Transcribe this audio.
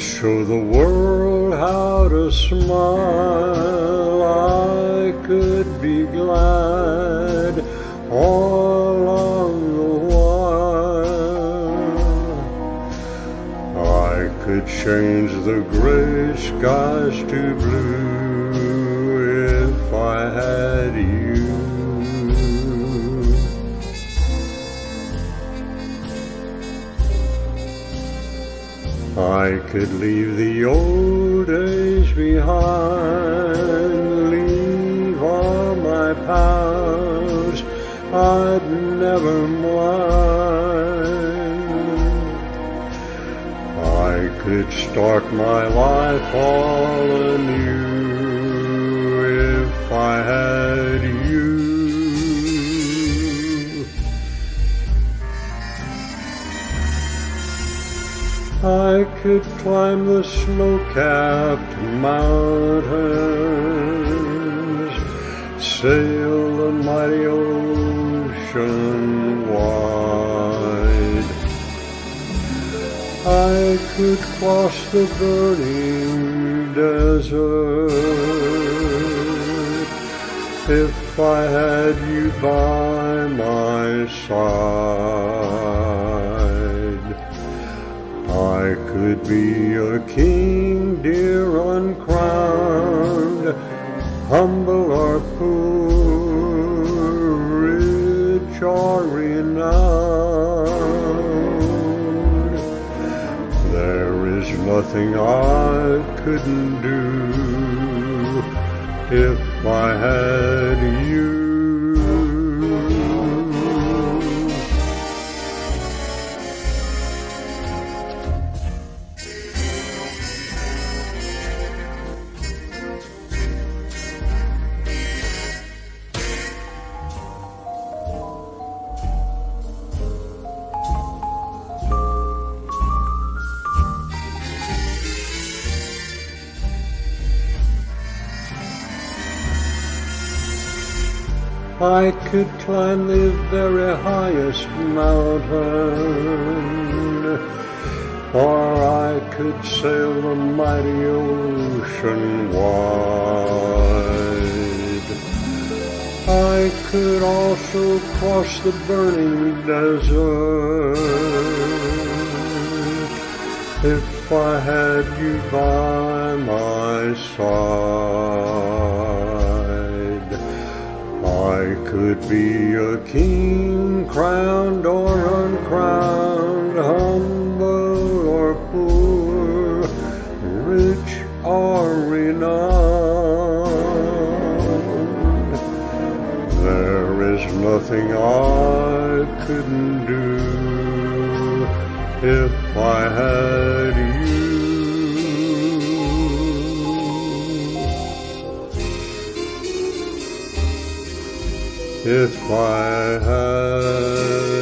show the world how to smile. I could be glad all along the while. I could change the gray skies to blue if I had you. I could leave the old days behind, leave all my past, I'd never mind. I could start my life all anew if I had you. I could climb the snow-capped mountains, sail the mighty ocean wide. I could cross the burning desert if I had you by my side. Could be a king, dear, uncrowned, humble or poor, rich or renowned. There is nothing I couldn't do if I had you. I could climb the very highest mountain, or I could sail the mighty ocean wide. I could also cross the burning desert if I had you by my side. Could be a king, crowned or uncrowned, humble or poor, rich or renowned. There is nothing I couldn't do if I had If I had.